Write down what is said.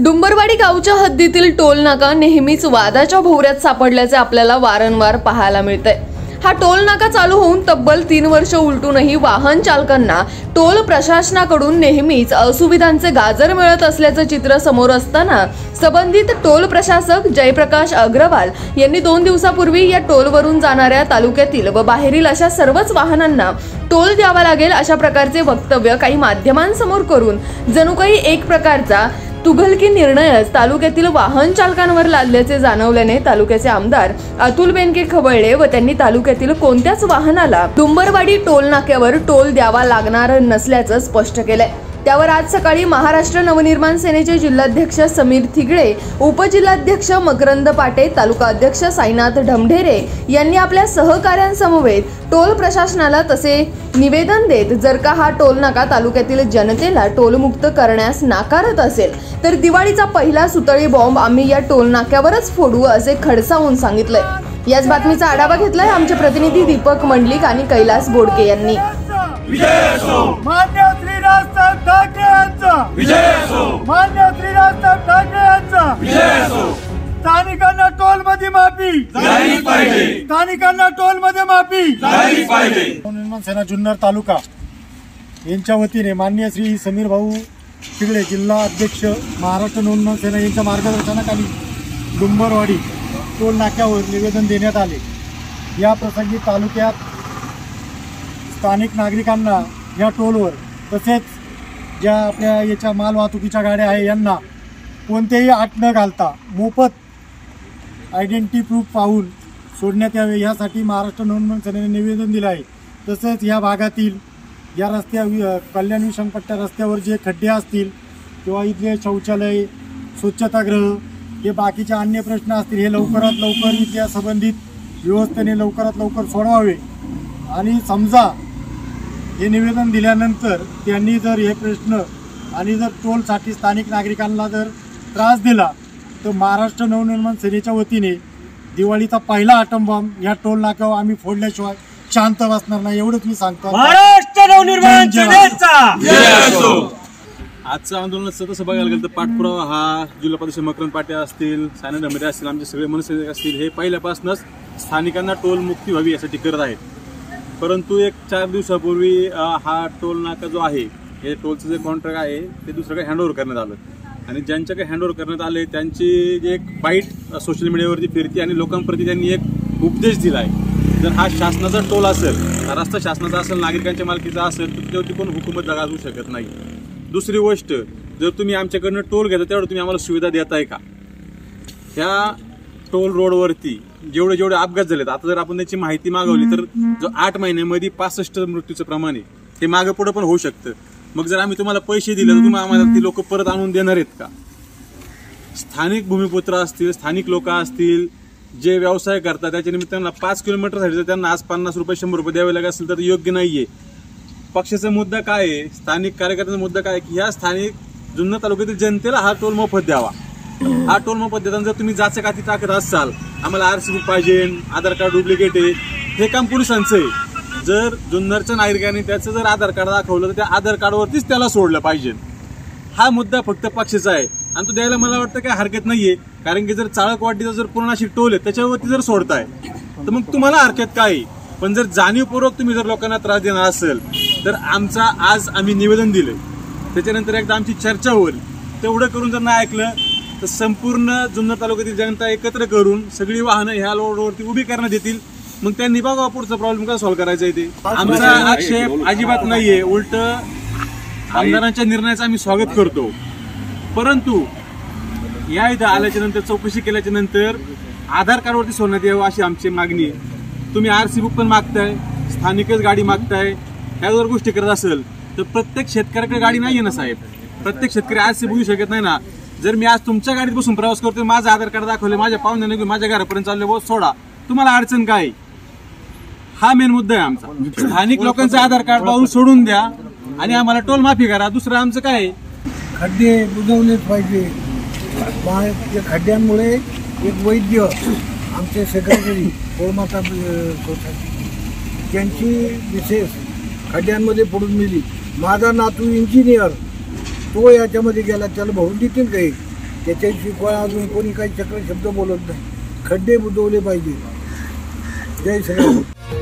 डुंबरवाडी गावच्या हद्दीतील टोल नाका नेहमीच वादाच्या भोवऱ्यात सापडल्याचे आपल्याला वारंवार पाहायला मिळते हा टोल नाका चालू होऊन तब्बल तीन वर्ष उलटूनही वाहन चालकांना टोल प्रशासनाकडून नेहमीच असुविधांचे गाजर मिळत असल्याचं चित्र समोर असताना संबंधित टोल प्रशासक जयप्रकाश अग्रवाल यांनी दोन दिवसापूर्वी या टोलवरून जाणाऱ्या तालुक्यातील व बाहेरील अशा सर्वच वाहनांना टोल द्यावा लागेल अशा प्रकारचे वक्तव्य काही माध्यमांसमोर करून जणू काही एक प्रकारचा तुघलकी निर्णयच तालुक्यातील वाहन चालकांवर लादल्याचे जाणवल्याने तालुक्याचे आमदार अतुल बेनके खवळले व त्यांनी तालुक्यातील कोणत्याच वाहनाला डुंबरवाडी टोल नाक्यावर टोल द्यावा लागणार नसल्याचं स्पष्ट केलंय. त्यावर आज सकाळी महाराष्ट्र नवनिर्माण सेनेचे जिल्हाध्यक्ष समीर थिगळे उपजिल्हाध्यक्ष मकरंद पाटे तालुका अध्यक्ष साईनाथ ढमढेरे यांनी आपल्या सहकाऱ्यांसमवेत टोल प्रशासनाला तसे निवेदन देत जर का हा टोल नाका तालुक्यातील जनतेला टोलमुक्त करण्यास नाकारत असेल तर दिवाळीचा पहिला सुतळी बॉम्ब आम्ही या टोल नाक्यावरच फोडू असे खडसावून सांगितलंय. याच बातमीचा आढावा घेतलाय आमचे प्रतिनिधी दीपक मंडलिक आणि कैलास बोडके यांनी. ठाकरे यांचा. विजय असो. मान्य श्री राजसाहेब ठाकरे यांचा. विजय असो. स्थानिकांना टोलमध्ये माफी. झालीच पाहिजे. स्थानिकांना टोलमध्ये माफी. झालीच पाहिजे. निर्माण सेना जुन्नर तालुका. यांच्या वतीने मान्य श्री समीर भाऊ तिगडे जिल्हा अध्यक्ष महाराष्ट्र नोंदमान सेना यांच्या मार्गदर्शनाखाली डुंबरवाडी टोल नाक्यावर निवेदन देण्यात आले. या प्रसंगी तालुक्यात स्थानिक नागरिकांना या टोलवर तसेच ज्या आपल्या याच्या माल वाहतुकीच्या गाड्या आहे यांना कोणतेही आट न घालता मोफत आयडेंटिटी प्रूफ पाहून सोडण्यात यावे यासाठी महाराष्ट्र नोंदणी सेनेने निवेदन दिलं आहे. तसंच या भागातील या रस्त्या कल्याण विषमपट्ट्या रस्त्यावर जे खड्डे असतील किंवा इथले शौचालय स्वच्छतागृह हे बाकीचे अन्य प्रश्न असतील हे लवकरात लवकर इथल्या संबंधित व्यवस्थेने लवकरात लवकर सोडवावे. आणि समजा हे निवेदन दिल्यानंतर त्यांनी जर हे प्रश्न आणि जर टोलसाठी स्थानिक नागरिकांना जर त्रास दिला तर महाराष्ट्र नवनिर्माण सेनेच्या वतीने दिवाळीचा पहिला आटम बॉम्ब या टोल नाक्यावर आम्ही फोडल्याशिवाय शांत बसणार नाही एवढंच मी सांगतो. महाराष्ट्र नवनिर्माण सेनेचा! आजचं आंदोलनाचं तसं बघायला गेलं तर पाठपुरावा हा जिल्हा परिषद मकरंद पाट्या असतील सायना डमरे असतील आमचे सगळे मनसे असतील हे पहिल्यापासूनच स्थानिकांना टोल मुक्ती व्हावी यासाठी करत आहेत. परंतु एक चार दिवसापूर्वी हा टोल नाका जो आहे हे टोलचं जे कॉन्ट्रॅक्ट आहे ते दुसऱ्याकडे हँडओव्हर करण्यात आलं. आणि ज्यांच्याकडे हँडओव्हर करण्यात आले त्यांची जे एक बाईट सोशल मीडियावरती फिरती आणि लोकांप्रती त्यांनी एक उपदेश दिला आहे जर हा शासनाचा टोल असेल रस्ता शासनाचा असेल नागरिकांच्या मालकीचा असेल तर त्यावरती कोण हुकूमत जगाजू शकत नाही. दुसरी गोष्ट जर तुम्ही आमच्याकडनं टोल घेता त्यावर तुम्ही आम्हाला सुविधा देताय का? ह्या टोल रोडवरती जेवढे जेवढे अपघात झालेत आता जर आपण त्याची माहिती मागवली तर जो आठ महिन्यामध्ये पासष्ट मृत्यूचं प्रमाण आहे हे मागे पुढे पण होऊ शकतं. मग जर आम्ही तुम्हाला पैसे दिले तर तुम्ही आम्हाला ती लोक परत आणून देणार आहेत का? स्थानिक भूमिपुत्र असतील स्थानिक लोक असतील जे व्यवसाय करतात त्याच्या निमित्तानं पाच किलोमीटरसाठी जर त्यांना आज पन्नास रुपये शंभर रुपये द्यावे लागत असेल तर ते योग्य नाहीये. पक्षाचा मुद्दा काय आहे? स्थानिक कार्यकर्त्यांचा मुद्दा काय आहे? की ह्या स्थानिक जुन्नर तालुक्यातील जनतेला हा टोल मोफत द्यावा. हा टोल मोफत देताना जर तुम्ही जाचं काती टाकत असाल आम्हाला आर सी बुक पाहिजे आधार कार्ड डुप्लिकेट आहे. हे काम पोलिसांचं आहे. जर जुन्नरच्या नागरिकांनी त्याचं जर आधार कार्ड दाखवलं तर त्या आधार कार्डवरतीच त्याला सोडलं पाहिजे. हा मुद्दा फक्त पक्षाचा आहे. आणि तो द्यायला मला वाटतं काय हरकत नाहीये. कारण की जर चाळक वाटीचा जर पूर्ण अशी टोल आहे त्याच्यावरती जर सोडताय तर मग तुम्हाला हरकत काय? आहे? पण जर जाणीवपूर्वक तुम्ही जर लोकांना त्रास देणार असेल तर आमचा आज आम्ही निवेदन दिलं त्याच्यानंतर एकदा आमची चर्चा होईल. तेवढं करून जर नाही ऐकलं तर संपूर्ण जुन्नर तालुक्यातील जनता एकत्र करून सगळी वाहनं ह्या रोडवरती उभी करण्यात येतील. मग त्यांनी बघा पुढचा प्रॉब्लेम कसा सॉल्व्ह करायचा आहे ते? आमचा आक्षेप अजिबात नाहीये. उलट आमदारांच्या निर्णयाचं आम्ही स्वागत करतो. परंतु या इथं आल्याच्यानंतर चौकशी केल्याच्यानंतर आधार कार्डवरती सोडण्यात यावं अशी आमची मागणी आहे. तुम्ही आर सी बुक पण मागताय स्थानिकच गाडी मागताय ह्या जर गोष्टी करत असेल तर प्रत्येक शेतकऱ्याकडे गाडी नाही आहे ना साहेब. प्रत्येक शेतकरी आर सी बुक शकत नाही ना. जर मी आज तुमच्या गाडीत बसून प्रवास करतो माझं आधार कार्ड दाखवले माझ्या पाहुण्याने घेऊन माझ्या घरापर्यंत चालले बो सोडा. तुम्हाला अडचण काय? आहे? हा मेन मुद्दा आहे आमचा. स्थानिक लोकांचं आधार कार्ड पाहून सोडून द्या आणि आम्हाला टोल माफी करा. दुसरं आमचं काय? खड्डे बुजवलेच पाहिजे. खड्ड्यांमुळे एक वैद्य आमचे सेक्रेटरी कोळमाता सोसायटी त्यांची विशेष खड्ड्यांमध्ये पडून मिली. माझा नातू इंजिनियर तो याच्यामध्ये गेला त्याला भरून देतील काही. कोण अजून कोणी काही चक्र शब्द बोलत नाही. खड्डे बुजवले पाहिजे. जय श्री